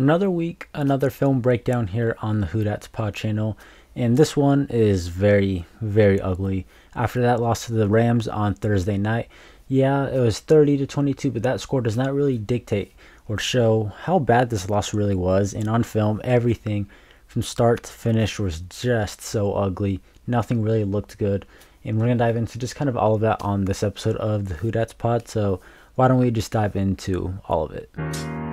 Another week, another film breakdown here on the Who Pod channel. And this one is very, very ugly. After that loss to the Rams on Thursday night, yeah, it was 30 to 22, but that score does not really dictate or show how bad this loss really was. And on film, everything from start to finish was just so ugly. Nothing really looked good. And we're going to dive into just kind of all of that on this episode of the Who Pod. So why don't we just dive into all of it?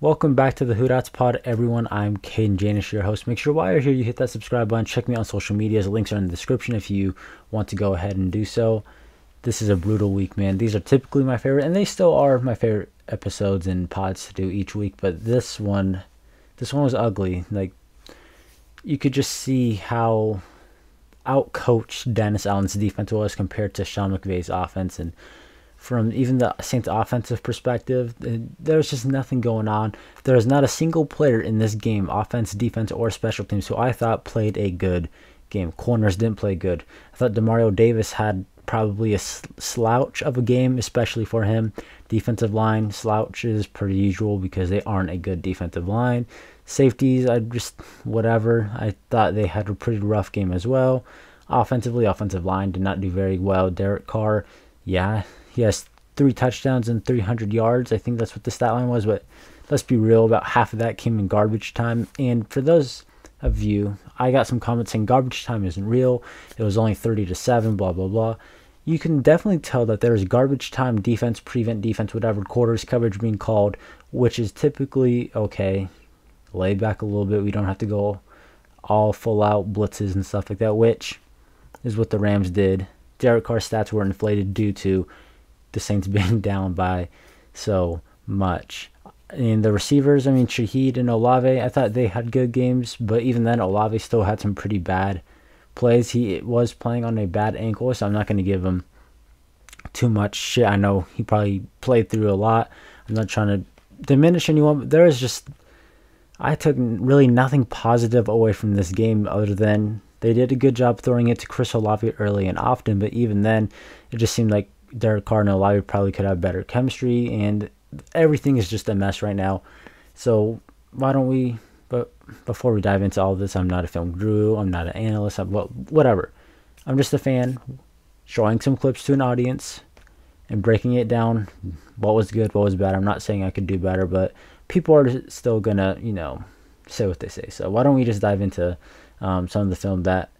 Welcome back to the Who Pod, everyone. I'm Kadin Janisch, your host. Make sure while you're here, you hit that subscribe button. Check me on social media. The links are in the description if you want to go ahead and do so. This is a brutal week, man. These are typically my favorite, and they still are my favorite episodes and pods to do each week. But this one, this one was ugly. Like you could just see how outcoached Dennis Allen's defense was compared to Sean McVay's offense, and from even the Saints offensive perspective, eh, there's just nothing going on. There's not a single player in this game, offense, defense, or special teams, who I thought played a good game. Corners didn't play good. I thought Demario Davis had probably a slouch of a game, especially for him. Defensive line slouches per usual because they aren't a good defensive line. Safeties, I just whatever. I thought they had a pretty rough game as well. Offensively, offensive line did not do very well. Derek Carr, yeah, he has three touchdowns and 300 yards. I think that's what the stat line was, but let's be real, about half of that came in garbage time. And for those of you, I got some comments saying garbage time isn't real. It was only 30 to 7, blah, blah, blah. You can definitely tell that there's garbage time, defense, prevent defense, whatever, quarters coverage being called, which is typically okay. Lay back a little bit. We don't have to go all full out blitzes and stuff like that, which is what the Rams did. Derek Carr's stats were inflated due to the Saints being down by so much. And the receivers, I mean, Shaheed and Olave, I thought they had good games, but even then, Olave still had some pretty bad plays. He was playing on a bad ankle, so I'm not going to give him too much shit. I know he probably played through a lot. I'm not trying to diminish anyone, but there is just, I took really nothing positive away from this game other than they did a good job throwing it to Chris Olave early and often, but even then, it just seemed like Derek Carr and Olave probably could have better chemistry, and everything is just a mess right now. So why don't we? But before we dive into all this, I'm not a film guru. I'm not an analyst. I'm, well, whatever. I'm just a fan, showing some clips to an audience and breaking it down. What was good? What was bad? I'm not saying I could do better, but people are still gonna, you know, say what they say. So why don't we just dive into um, some of the film that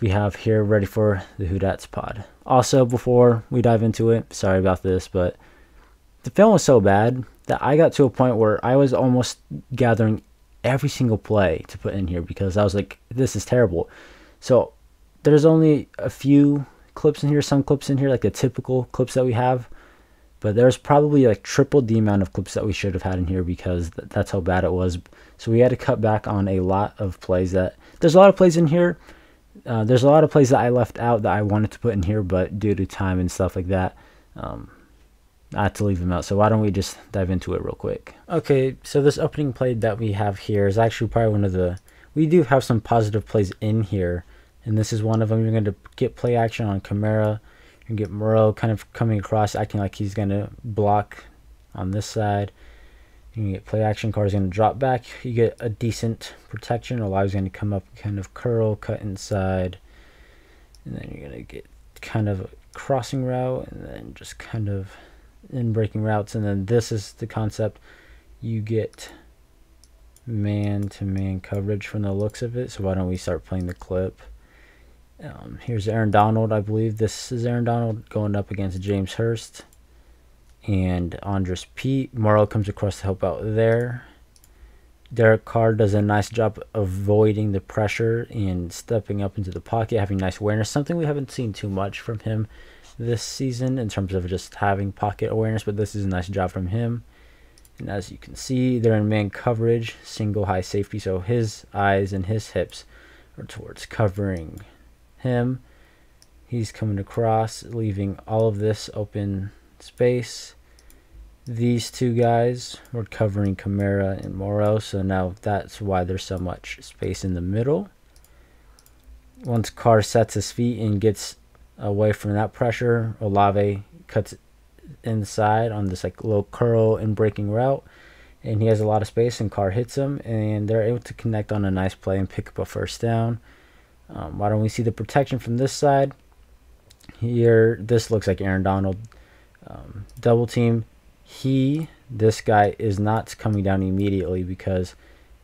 we have here ready for the Who Dat's pod. Also, before we dive into it, sorry about this, but the film was so bad that I got to a point where I was almost gathering every single play to put in here because I was like, this is terrible. So there's only a few clips in here, some clips in here, like the typical clips that we have. But there's probably like triple the amount of clips that we should have had in here because th- that's how bad it was. So we had to cut back on a lot of plays that there's a lot of plays in here uh, there's a lot of plays that I left out that I wanted to put in here, but due to time and stuff like that, um, I had to leave them out. So why don't we just dive into it real quick? Okay, so this opening play that we have here is actually probably one of the. We do have some positive plays in here, and this is one of them. You're going to get play action on Kamara. You get Moreau kind of coming across, acting like he's going to block on this side. You get play action, Carr is going to drop back. You get a decent protection. Olave's going to come up kind of curl, cut inside. And then you're going to get kind of a crossing route and then just kind of in breaking routes. And then this is the concept. You get man-to-man -man coverage from the looks of it. So why don't we start playing the clip? Um, here's Aaron Donald, I believe. This is Aaron Donald going up against James Hurst and Andrus Peat. Moreau comes across to help out there. Derek Carr does a nice job avoiding the pressure and stepping up into the pocket, having nice awareness. Something we haven't seen too much from him this season in terms of just having pocket awareness, but this is a nice job from him. And as you can see, they're in man coverage, single high safety, so his eyes and his hips are towards covering him. He's coming across, leaving all of this open space these two guys were covering Kamara and Moreau, so now that's why there's so much space in the middle. once Carr sets his feet and gets away from that pressure, Olave cuts inside on this like little curl and breaking route, and he has a lot of space. And Carr hits him, and they're able to connect on a nice play and pick up a first down. Um, why don't we see the protection from this side? Here, this looks like Aaron Donald um, double team. He, this guy, is not coming down immediately because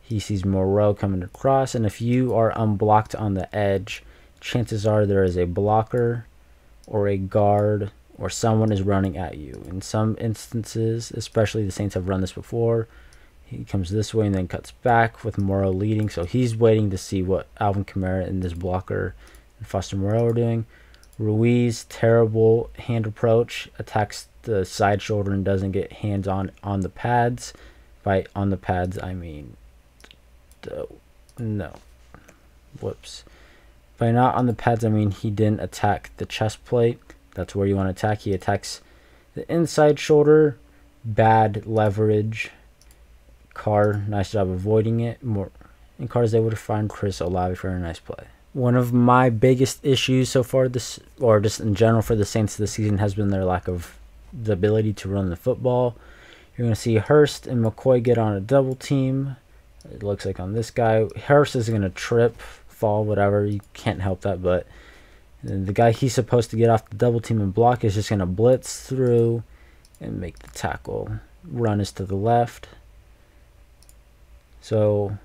he sees Moreau coming across. And if you are unblocked on the edge, chances are there is a blocker or a guard or someone is running at you. In some instances, especially the Saints have run this before, he comes this way and then cuts back with Moreau leading. So he's waiting to see what Alvin Kamara and this blocker and Foster Moreau are doing. Ruiz, terrible hand approach, attacks the side shoulder and doesn't get hands on on the pads. By on the pads, I mean, no, whoops. By not on the pads, I mean he didn't attack the chest plate. That's where you want to attack. He attacks the inside shoulder, bad leverage. Carr, nice job avoiding it. More, and Carr is able to find Chris Olave for a nice play one of my biggest issues so far this or just in general for the Saints this season has been their lack of the ability to run the football. You're going to see Hurst and McCoy get on a double team. It looks like on this guy, Hurst is going to trip, fall, whatever. You can't help that, but the guy he's supposed to get off the double team and block is just going to blitz through and make the tackle. Run is to the left. So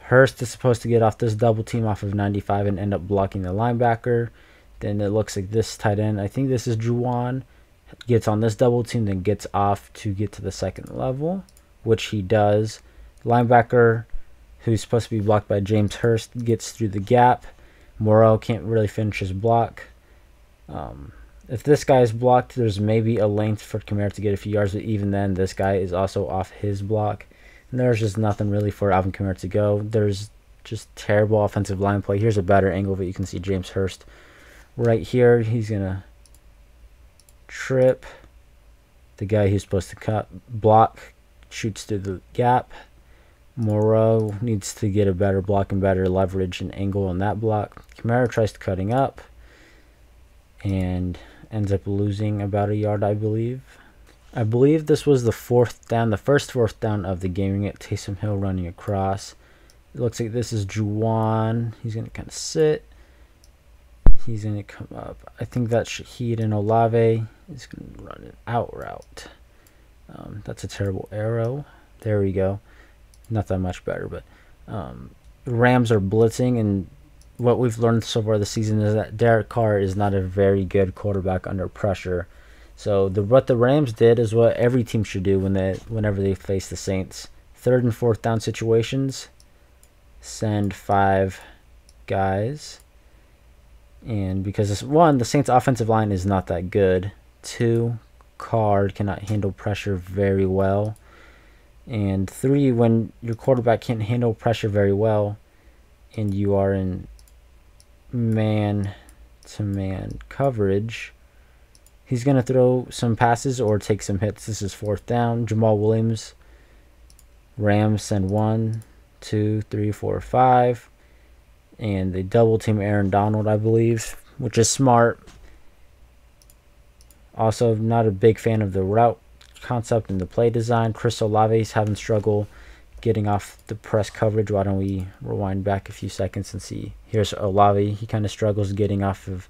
Hurst is supposed to get off this double team off of 95 and end up blocking the linebacker. Then it looks like this tight end, I think this is Juwan, gets on this double team, then gets off to get to the second level, which he does. Linebacker, who's supposed to be blocked by James Hurst, gets through the gap. Moreau can't really finish his block. Um, if this guy is blocked, there's maybe a length for Kamara to get a few yards, but even then, this guy is also off his block. And there's just nothing really for Alvin Kamara to go. There's just terrible offensive line play. Here's a better angle but you can see James Hurst right here. He's going to trip. The guy who's supposed to cut block shoots through the gap. Moreau needs to get a better block and better leverage and angle on that block. Kamara tries to cutting up and ends up losing about a yard, I believe. I believe this was the fourth down, the first fourth down of the game. At Taysom Hill running across. It looks like this is Juwan. He's going to kind of sit. He's going to come up. I think that's Shaheed and Olave. He's going to run an out route. Um, that's a terrible arrow. There we go. Not that much better, but um, Rams are blitzing, and what we've learned so far this season is that Derek Carr is not a very good quarterback under pressure. So the what the Rams did is what every team should do when they whenever they face the Saints. Third and fourth down situations, send five guys. And because one, the Saints offensive line is not that good. Two, Carr cannot handle pressure very well. And three, when your quarterback can't handle pressure very well and you are in man to man coverage, He's going to throw some passes or take some hits. This is fourth down. Jamaal Williams. Rams send one, two, three, four, five. And they double team Aaron Donald, I believe, which is smart. Also, not a big fan of the route concept and the play design. Chris Olave is having struggle getting off the press coverage. Why don't we rewind back a few seconds and see? Here's Olave. He kind of struggles getting off of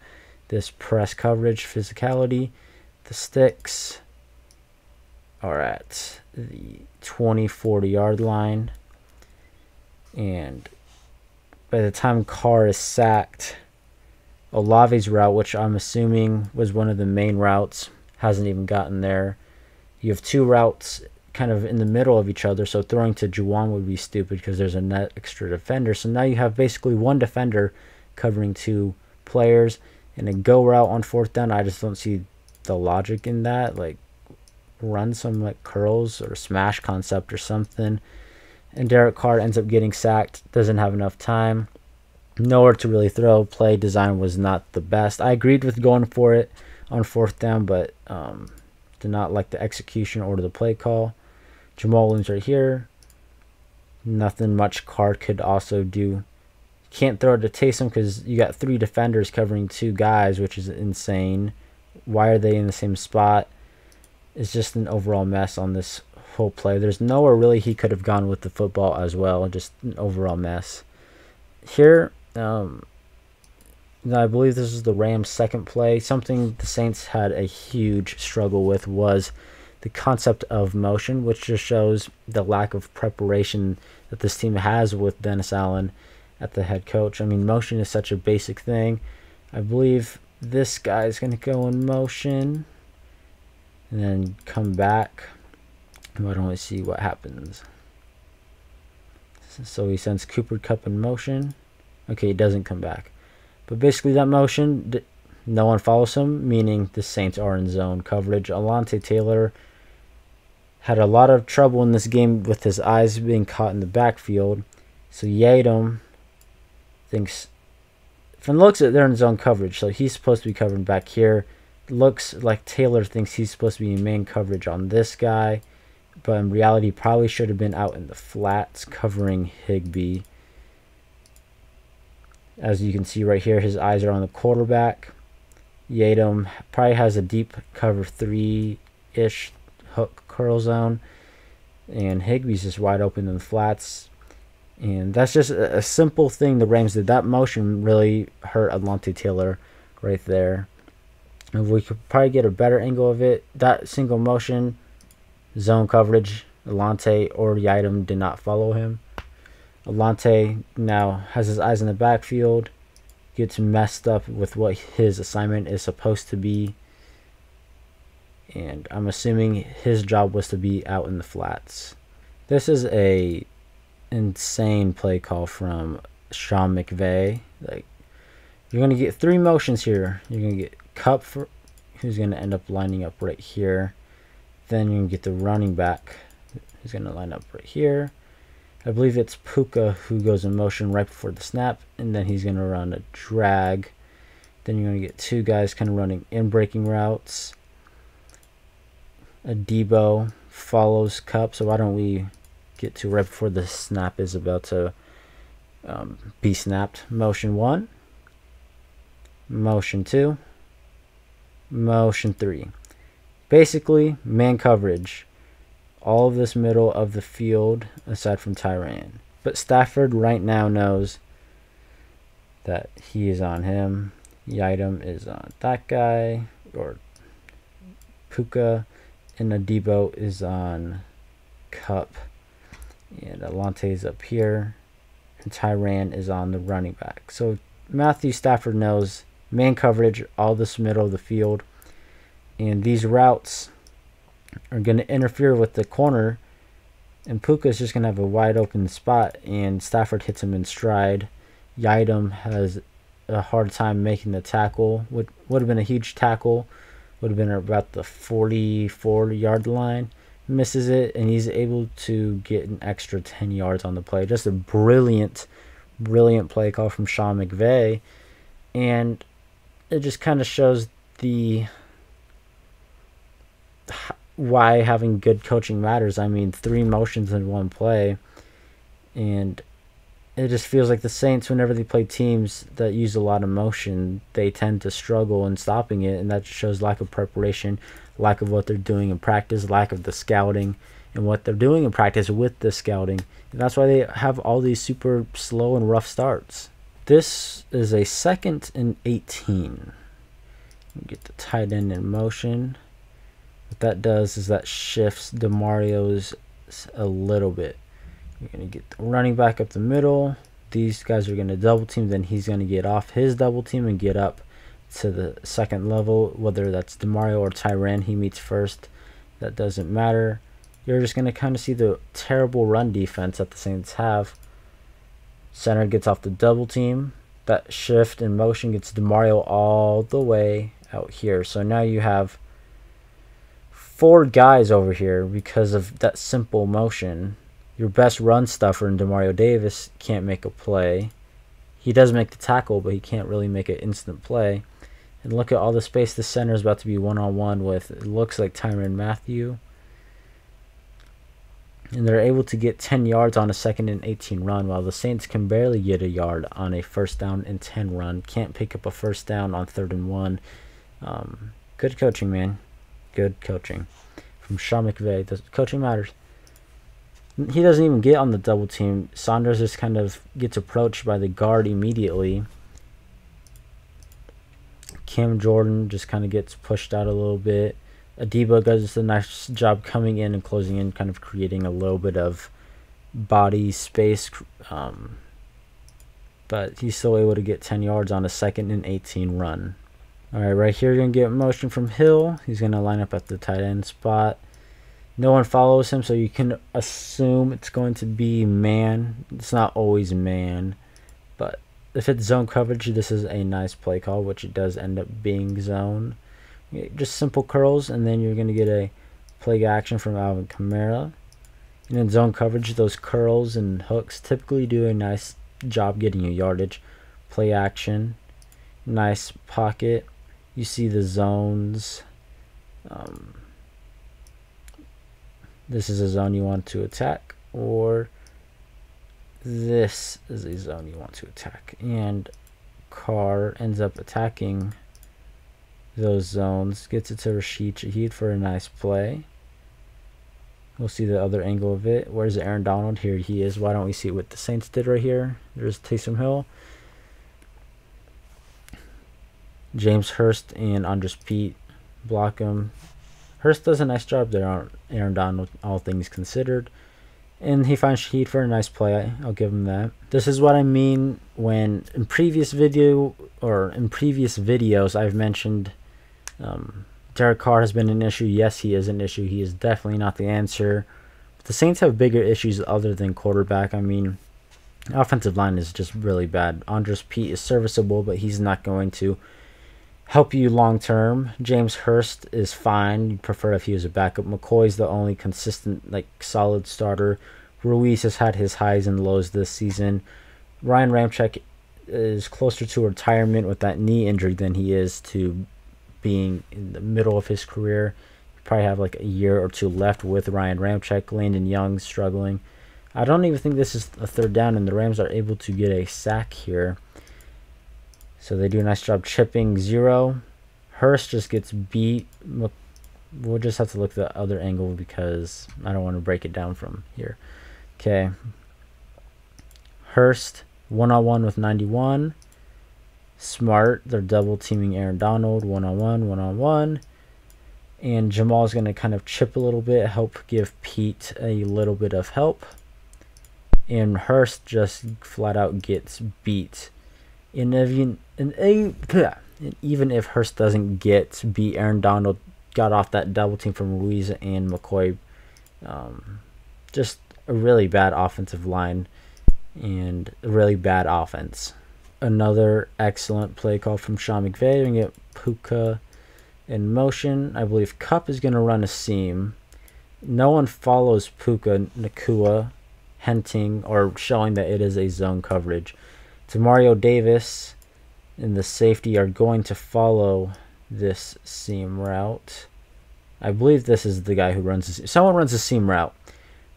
this press coverage physicality. The sticks are at the 20 40 yard line. And by the time Carr is sacked, Olave's route, which I'm assuming was one of the main routes, hasn't even gotten there. You have two routes kind of in the middle of each other, so throwing to Juwan would be stupid because there's an extra defender. So now you have basically one defender covering two players and a go route on fourth down, I just don't see the logic in that. Like, run some like curls or smash concept or something. And Derek Carr ends up getting sacked, doesn't have enough time, nowhere to really throw. Play design was not the best. I agreed with going for it on fourth down, but um, did not like the execution or the play call. Jamaal Williams right here. Nothing much Carr could also do Can't throw it to Taysom because you got three defenders covering two guys, which is insane. Why are they in the same spot? It's just an overall mess on this play. There's nowhere really he could have gone with the football as well. Just an overall mess. Here, um, I believe this is the Rams' second play. Something the Saints had a huge struggle with was the concept of motion, which just shows the lack of preparation that this team has with Dennis Allen at the head coach. I mean, motion is such a basic thing. I believe this guy is going to go in motion and then come back. Why don't we see what happens? So he sends Cooper Kupp in motion. Okay, he doesn't come back. But basically, that motion, no one follows him, meaning the Saints are in zone coverage. Alontae Taylor had a lot of trouble in this game with his eyes being caught in the backfield. So Yiadom thinks, from the looks at they're in zone coverage, so he's supposed to be covering back here. Looks like Taylor thinks he's supposed to be in main coverage on this guy, but in reality, probably should have been out in the flats covering Higbee. As you can see right here, his eyes are on the quarterback. Yiadom probably has a deep cover three ish hook curl zone. And Higbee's just wide open in the flats. And that's just a, a simple thing the Rams did. That motion really hurt Alontae Taylor right there. If we could probably get a better angle of it, that single motion, zone coverage, Alontae or Yiadom did not follow him. Alontae now has his eyes in the backfield, gets messed up with what his assignment is supposed to be and I'm assuming his job was to be out in the flats. This is a insane play call from Sean McVay. Like you're gonna get three motions here. You're gonna get Kupp for who's gonna end up lining up right here. Then you're gonna get the running back who's gonna line up right here. I believe it's Puka who goes in motion right before the snap, and then he's gonna run a drag. Then you're gonna get two guys kind of running in breaking routes Adebo follows Kupp, so why don't we get to right before the snap is about to um, be snapped. Motion 1, motion 2, motion 3. Basically, man coverage. All of this middle of the field aside from Tyrann. But Stafford right now knows that he is on him. Yiadom is on that guy or Puka and Adebo is on Kupp. And Alontae is up here. And Tyrann is on the running back. So Matthew Stafford knows man coverage, all this middle of the field. And these routes are going to interfere with the corner. And Puka is just going to have a wide open spot. And Stafford hits him in stride. Yiadom has a hard time making the tackle. Would, would have been a huge tackle would have been about the 44 yard line. Misses it, and he's able to get an extra 10 yards on the play. Just a brilliant, brilliant play call from Sean McVay. And it just kind of shows the why having good coaching matters. I mean, three motions in one play, and it just feels like the Saints, whenever they play teams that use a lot of motion, they tend to struggle in stopping it, and that shows lack of preparation, lack of what they're doing in practice, lack of the scouting, and what they're doing in practice with the scouting. And that's why they have all these super slow and rough starts. This is a second and 18. Get the tight end in motion. What that does is that shifts Demario's a little bit. You're going to get running back up the middle. These guys are going to double team. Then he's going to get off his double team and get up to the second level. Whether that's Demario or Tyrann he meets first, that doesn't matter. You're just going to kind of see the terrible run defense that the Saints have. Center gets off the double team. That shift in motion gets Demario all the way out here. So now you have four guys over here because of that simple motion your best run stuffer in Demario Davis can't make a play. He does make the tackle, but he can't really make an instant play. And look at all the space the center is about to be one on one with. It looks like Tyrann Mathieu. and they're able to get 10 yards on a second and 18 run, while the Saints can barely get a yard on a first down and 10 run. Can't pick up a first down on third and one. Um, good coaching, man. Good coaching from Sean McVay. The coaching matters. He doesn't even get on the double team. Saunders just kind of gets approached by the guard immediately. Cam Jordan just kind of gets pushed out a little bit. Adebo does a nice job coming in and closing in, kind of creating a little bit of body space. Um, but he's still able to get 10 yards on a second and 18 run. All right, right here, you're going to get motion from Hill. He's going to line up at the tight end spot. No one follows him, so you can assume it's going to be man. It's not always man, but if it's zone coverage, this is a nice play call, which it does end up being zone just simple curls, and then you're going to get a play action from Alvin Kamara. And in zone coverage, those curls and hooks typically do a nice job getting you yardage. Play action, nice pocket. You see the zones. Um, this is a zone you want to attack, or this is a zone you want to attack. And Carr ends up attacking those zones. Gets it to Rashid Shaheed for a nice play. We'll see the other angle of it. Where's Aaron Donald? Here he is. Why don't we see what the Saints did right here? There's Taysom Hill. James Hurst and Andrus Peat block him. Hurst does a nice job there on Aaron Donald, all things considered. And he finds Shaheed for a nice play. I'll give him that. This is what I mean when in previous video or in previous videos I've mentioned um, Derek Carr has been an issue. Yes, he is an issue. He is definitely not the answer. But the Saints have bigger issues other than quarterback. I mean, offensive line is just really bad. Andrus Peat is serviceable, but he's not going to help you long term. James Hurst is fine. You'd prefer if he was a backup. McCoy's the only consistent, like solid starter. Ruiz has had his highs and lows this season. Ryan Ramczyk is closer to retirement with that knee injury than he is to being in the middle of his career. You probably have like a year or two left with Ryan Ramczyk. Landon Young struggling. I don't even think this is a third down, and the Rams are able to get a sack here. So they do a nice job chipping zero. Hurst just gets beat. We'll just have to look the other angle because I don't want to break it down from here. Okay. Hurst one on one with 91 smart. They're double teaming Aaron Donald one on one, one on one. And Jamaal's going to kind of chip a little bit, help give Peat a little bit of help. And Hurst just flat out gets beat. And even, and, even if Hurst doesn't get beat, Aaron Donald got off that double team from Ruiz and McCoy. Um, just a really bad offensive line and a really bad offense another excellent play call from Sean McVay. We get Puka in motion. I believe Kupp is going to run a seam. No one follows Puka Nacua hinting or showing that it is a zone coverage. Demario Davis and the safety are going to follow this seam route. I believe this is the guy who runs the seam. Someone runs the seam route.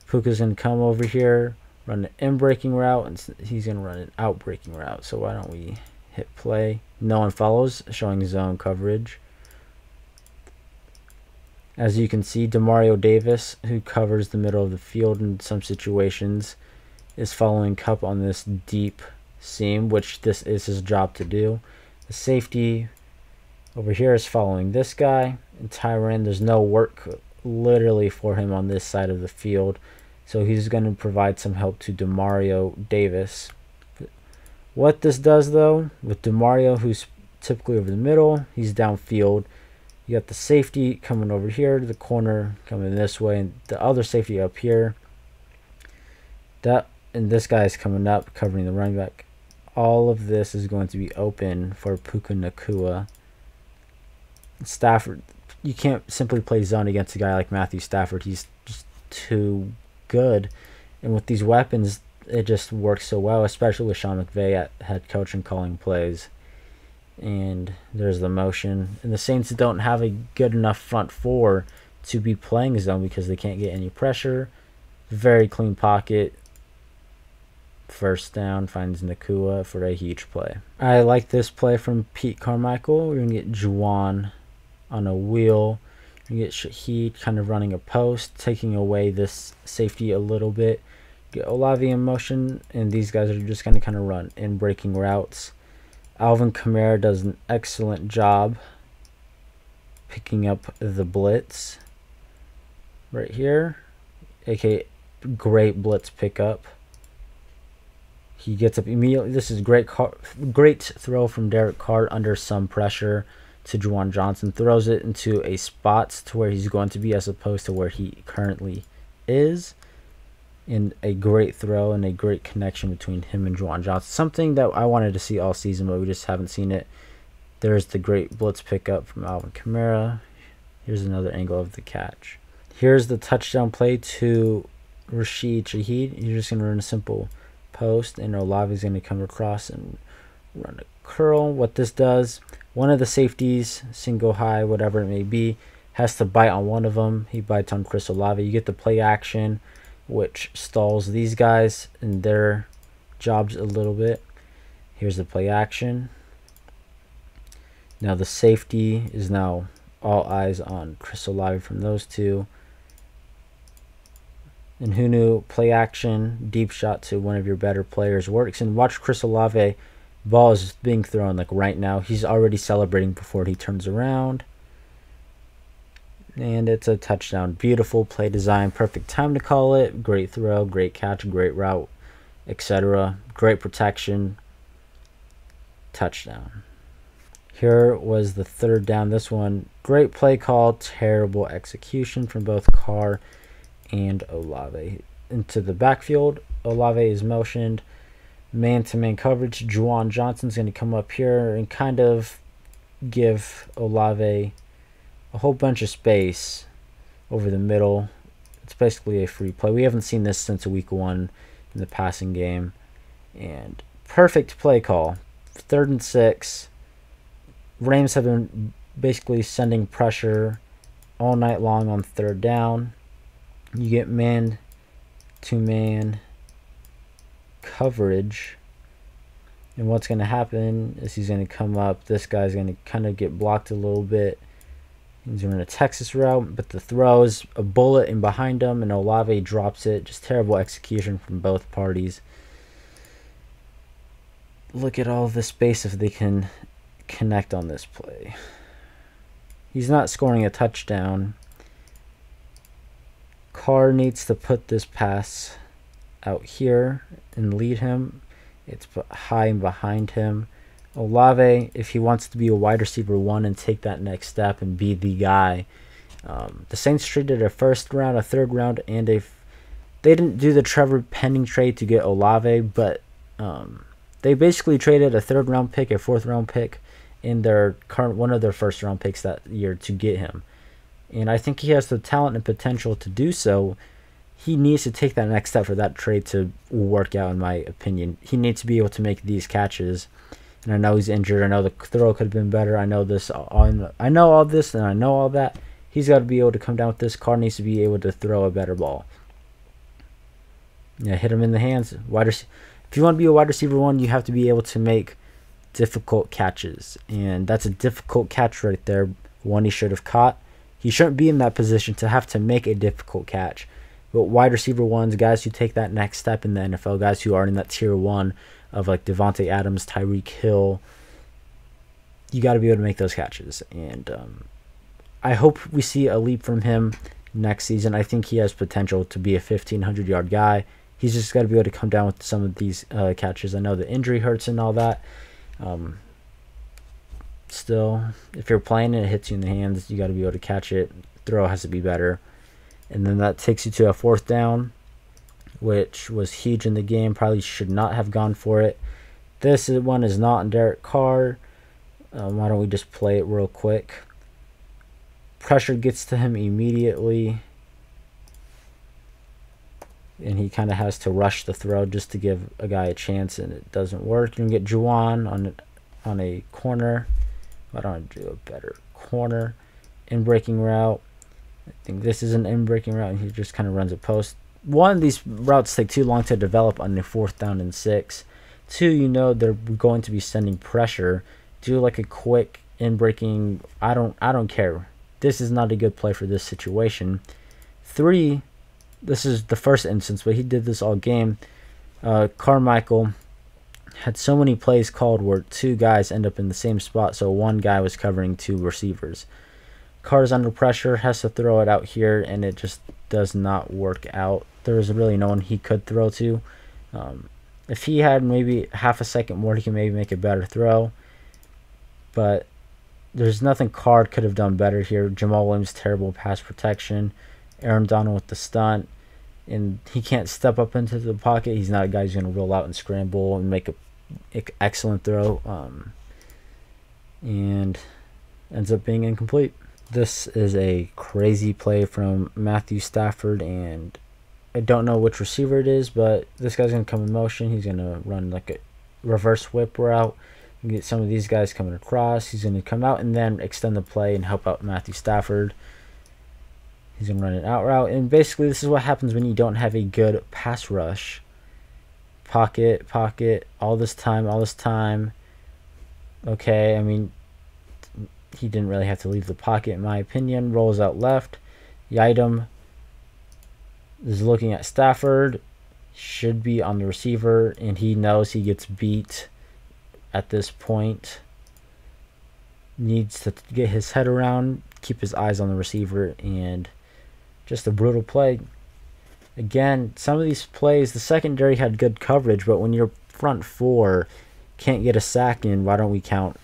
Puka's going to come over here run an in breaking route and he's going to run an out breaking route. So why don't we hit play? No one follows, showing zone coverage. As you can see, Demario Davis, who covers the middle of the field in some situations, is following Kupp on this deep seam, which this is his job to do. The safety over here is following this guy. And Tyrann, there's no work literally for him on this side of the field. So he's going to provide some help to Demario Davis. What this does though, with Demario, who's typically over the middle, he's downfield. You got the safety coming over here, to the corner coming this way, and the other safety up here. That and this guy is coming up, covering the running back. All of this is going to be open for Puka Nacua. Stafford, you can't simply play zone against a guy like Matthew Stafford. He's just too good. And with these weapons, it just works so well, especially with Sean McVay at head coach and calling plays. And there's the motion. And the Saints don't have a good enough front four to be playing zone because they can't get any pressure. Very clean pocket. First down finds Nacua for a huge play. I like this play from Pete Carmichael. We're going to get Juwan on a wheel. You get Shaheed kind of running a post, taking away this safety a little bit. Get Olave in motion, and these guys are just going to kind of run in breaking routes. Alvin Kamara does an excellent job picking up the blitz right here. aka great blitz pickup. He gets up immediately. This is great, great throw from Derek Carr under some pressure to Juwan Johnson. Throws it into a spot to where he's going to be as opposed to where he currently is. In a great throw and a great connection between him and Juwan Johnson. Something that I wanted to see all season, but we just haven't seen it. There's the great blitz pickup from Alvin Kamara. Here's another angle of the catch. Here's the touchdown play to Rashid Shaheed. You're just going to run a simple post, and Olave is going to come across and run a curl. What this does, one of the safeties, single high, whatever it may be, has to bite on one of them. He bites on Chris Olave. You get the play action, which stalls these guys in their jobs a little bit. Here's the play action. Now the safety is now all eyes on Chris Olave from those two. And who knew play action, deep shot to one of your better players works. And watch Chris Olave, ball is being thrown like right now. He's already celebrating before he turns around. And it's a touchdown. Beautiful play design, perfect time to call it. Great throw, great catch, great route, etc. Great protection. Touchdown. Here was the third down. This one, great play call, terrible execution from both Carr and Olave. Into the backfield, Olave is motioned. Man to man coverage. Juwan Johnson's going to come up here and kind of give Olave a whole bunch of space over the middle. It's basically a free play. We haven't seen this since week one in the passing game. And perfect play call. Third and six. Rams have been basically sending pressure all night long on third down you get man to man coverage. And what's going to happen is he's going to come up. This guy's going to kind of get blocked a little bit. He's running a Texas route, but the throw is a bullet in behind him, and Olave drops it. Just terrible execution from both parties. Look at all the space if they can connect on this play. He's not scoring a touchdown, Carr needs to put this pass out here and lead him. It's high behind him. Olave, if he wants to be a wide receiver one and take that next step and be the guy. Um, the Saints traded a first round, a third round, and a. They didn't do the Trevor Penning trade to get Olave, but um, they basically traded a third round pick, a fourth round pick, in their current one of their first round picks that year to get him and I think he has the talent and potential to do so. He needs to take that next step for that trade to work out, in my opinion. He needs to be able to make these catches. And I know he's injured. I know the throw could have been better. I know this. I know all this, and I know all that. He's got to be able to come down with this. Carr needs to be able to throw a better ball. Yeah, hit him in the hands. Wide if you want to be a wide receiver one, you have to be able to make difficult catches, and that's a difficult catch right there. One he should have caught. He shouldn't be in that position to have to make a difficult catch. But wide receiver ones, guys who take that next step in the NFL, guys who are in that tier one of like Davante Adams, Tyreek Hill, you got to be able to make those catches. And um, I hope we see a leap from him next season. I think he has potential to be a 1500 yard guy. He's just got to be able to come down with some of these uh, catches. I know the injury hurts and all that. Um, still. If you're playing and it hits you in the hands, you got to be able to catch it. Throw has to be better. And then that takes you to a fourth down, which was huge in the game. Probably should not have gone for it. This one is not in Derek Carr. Um, why don't we just play it real quick? Pressure gets to him immediately. And he kind of has to rush the throw just to give a guy a chance, and it doesn't work. You can get Juwan on on a corner. Why don't I do a better corner in breaking route? I think this is an in breaking route, and he just kind of runs a post. one, these routes take too long to develop on the fourth down and six. Two, you know they're going to be sending pressure. Do like a quick in breaking. I don't. I don't care. This is not a good play for this situation. Three, this is the first instance, but he did this all game. Uh, Carmichael had so many plays called where two guys end up in the same spot, so one guy was covering two receivers. Carr's under pressure, has to throw it out here, and it just does not work out. There was really no one he could throw to. Um, if he had maybe half a second more, he can maybe make a better throw. But there's nothing Carr could have done better here. Jamaal Williams, terrible pass protection. Aaron Donald with the stunt. And he can't step up into the pocket. He's not a guy who's going to roll out and scramble and make a excellent throw. Um, and ends up being incomplete. This is a crazy play from Matthew Stafford, and I don't know which receiver it is, but this guy's going to come in motion. He's going to run like a reverse whip route. get some of these guys coming across. He's going to come out and then extend the play and help out Matthew Stafford. He's going to run an out route. And basically, this is what happens when you don't have a good pass rush. Pocket, pocket, all this time, all this time. Okay, I mean, he didn't really have to leave the pocket, in my opinion. Rolls out left. Yiadom is looking at Stafford. Should be on the receiver, and he knows he gets beat at this point. Needs to get his head around, keep his eyes on the receiver, and just a brutal play. Again, some of these plays, the secondary had good coverage, but when your front four can't get a sack in, why don't we count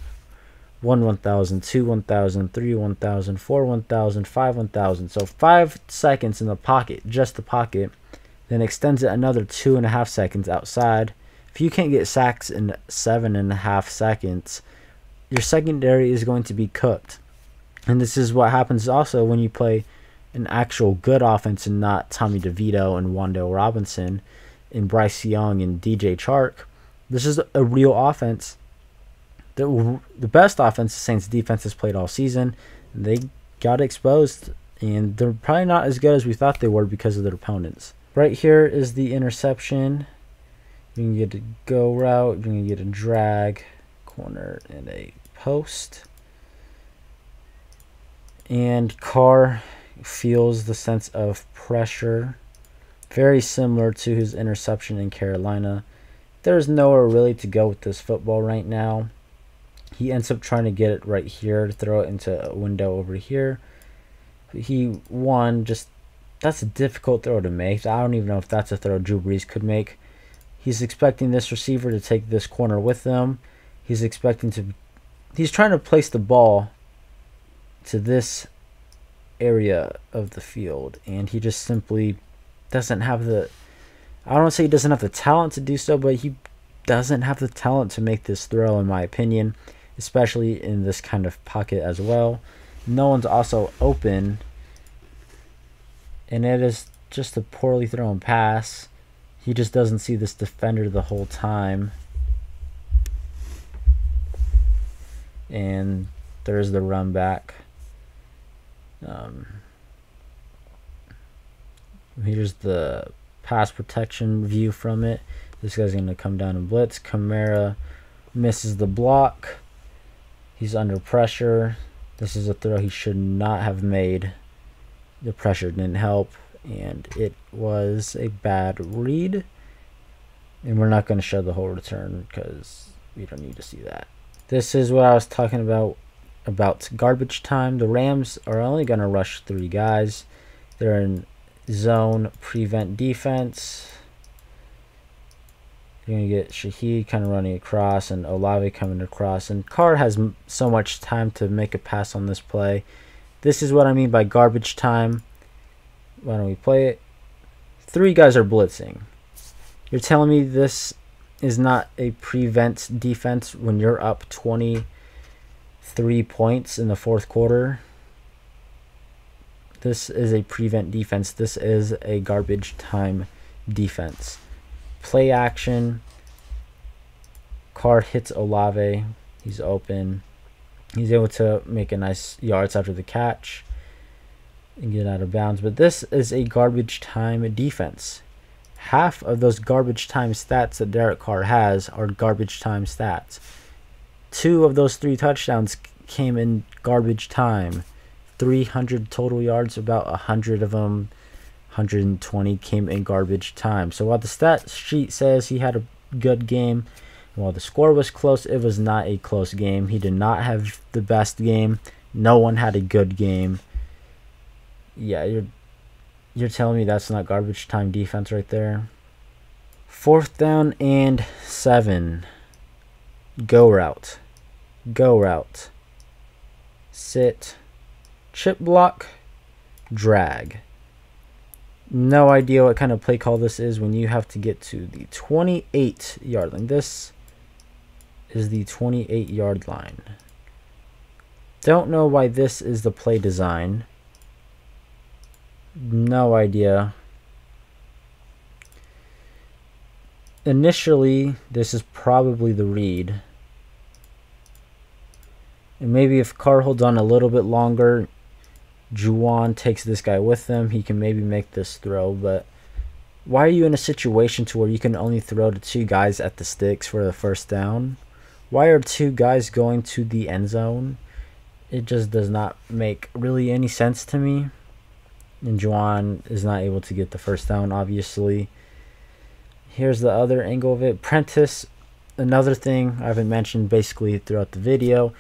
1 1000, 2 1000, 3 1000, 4 1000, 5 1000. So 5 seconds in the pocket, just the pocket, then extends it another 2.5 seconds outside. If you can't get sacks in 7.5 seconds, your secondary is going to be cooked. And this is what happens also when you play an actual good offense and not Tommy DeVito and Wan'Dale Robinson and Bryce Young and DJ Chark. This is a real offense the the best offense the Saints defense has played all season. They got exposed, and they're probably not as good as we thought they were because of their opponents. Right here is the interception. You can get a go route. You can get a drag, corner, and a post. And Carr feels the sense of pressure, very similar to his interception in Carolina. There's nowhere really to go with this football right now. He ends up trying to get it right here to throw it into a window over here. He won. Just that's a difficult throw to make. I don't even know if that's a throw Drew Brees could make. He's expecting this receiver to take this corner with them. He's expecting to. He's trying to place the ball to this area of the field, and he just simply doesn't have the. I don't say he doesn't have the talent to do so, but he doesn't have the talent to make this throw, in my opinion especially in this kind of pocket as well. No one's also open, and it is just a poorly thrown pass. He just doesn't see this defender the whole time. And there's the run back. Um, here's the pass protection view from it. This guy's going to come down and blitz. Kamara misses the block. He's under pressure. This is a throw he should not have made. The pressure didn't help, and it was a bad read. And we're not going to show the whole return because we don't need to see that. This is what I was talking about about garbage time. The Rams are only going to rush three guys. They're in zone prevent defense. You're going to get Shaheed kind of running across and Olave coming across. And Carr has so much time to make a pass on this play. This is what I mean by garbage time. Why don't we play it? Three guys are blitzing. You're telling me this is not a prevent defense when you're up 23 points in the fourth quarter? This is a prevent defense. This is a garbage time defense play action. Carr hits Olave. He's open. He's able to make a nice yards after the catch. and get out of bounds. But this is a garbage time defense. Half of those garbage time stats that Derek Carr has are garbage time stats. Two of those three touchdowns came in garbage time. 300 total yards, about 100 of them, 120 came in garbage time. So while the stat sheet says he had a good game, while the score was close, it was not a close game. He did not have the best game. No one had a good game. Yeah, you're you're telling me that's not garbage time defense right there. Fourth down and seven. Go route. Go route. Sit. Chip block. Drag. No idea what kind of play call this is when you have to get to the 28 yard line. This is the 28 yard line. Don't know why this is the play design. No idea. Initially, this is probably the read. And maybe if Carr holds on a little bit longer, Juwan takes this guy with them, he can maybe make this throw. But why are you in a situation to where you can only throw to two guys at the sticks for the first down? Why are two guys going to the end zone? It just does not make really any sense to me. And Juwan is not able to get the first down, obviously. Here's the other angle of it. Prentice, another thing I haven't mentioned basically throughout the video.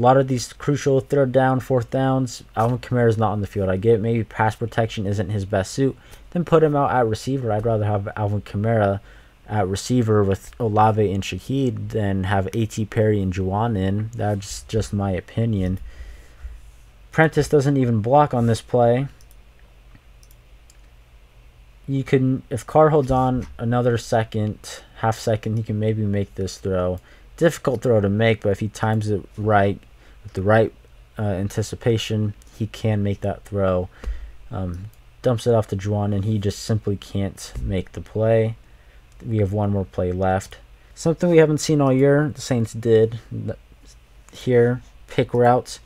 A lot of these crucial third down, fourth downs, Alvin Kamara is not on the field. I get maybe pass protection isn't his best suit. Then put him out at receiver. I'd rather have Alvin Kamara at receiver with Olave and Shaheed than have A.T. Perry and Juwan in. That's just my opinion. Prentice doesn't even block on this play. You can, if Carr holds on another second, half second, he can maybe make this throw. Difficult throw to make, but if he times it right, with the right uh, anticipation, he can make that throw. Um, dumps it off to Juwan, and he just simply can't make the play we have one more play left. Something we haven't seen all year, the Saints did here, pick routes.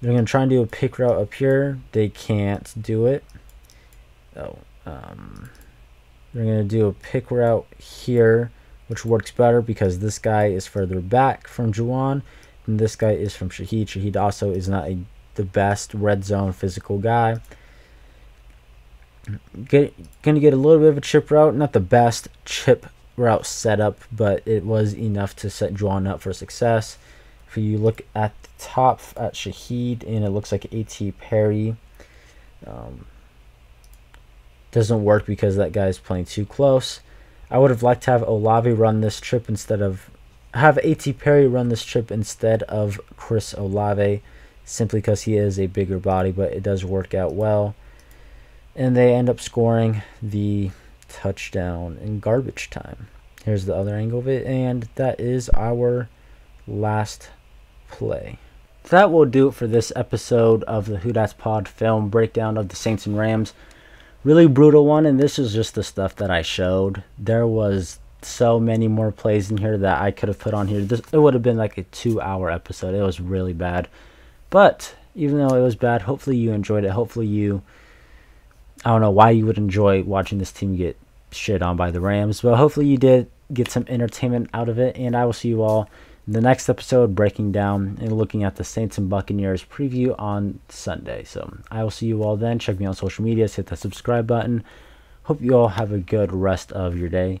They're going to try and do a pick route up here. They can't do it. Oh, um, they're going to do a pick route here, which works better because this guy is further back from Juwan, and this guy is from Shaheed. Shaheed also is not a, the best red zone physical guy. Get, gonna get a little bit of a chip route, not the best chip route setup, but it was enough to set Juwan up for success. If you look at the top at Shaheed, and it looks like A.T. Perry, um, doesn't work because that guy is playing too close. I would have liked to have Olave run this trip instead of have A.T. Perry run this trip instead of Chris Olave, simply because he is a bigger body, but it does work out well and they end up scoring the touchdown in garbage time. Here's the other angle of it, and that is our last play. That will do it for this episode of the Who Pod film breakdown of the Saints and Rams. Really brutal one, and this is just the stuff that I showed. There was so many more plays in here that I could have put on here. This it would have been like a two-hour episode. It was really bad, but even though it was bad, hopefully you enjoyed it. Hopefully you I don't know why you would enjoy watching this team get shit on by the Rams, but hopefully you did get some entertainment out of it. And I will see you all in the next episode, breaking down and looking at the Saints and Buccaneers preview on Sunday. So I will see you all then. Check me on social media, hit that subscribe button. Hope you all have a good rest of your day,